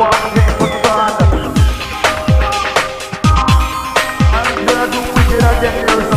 I'm gonna do it Again,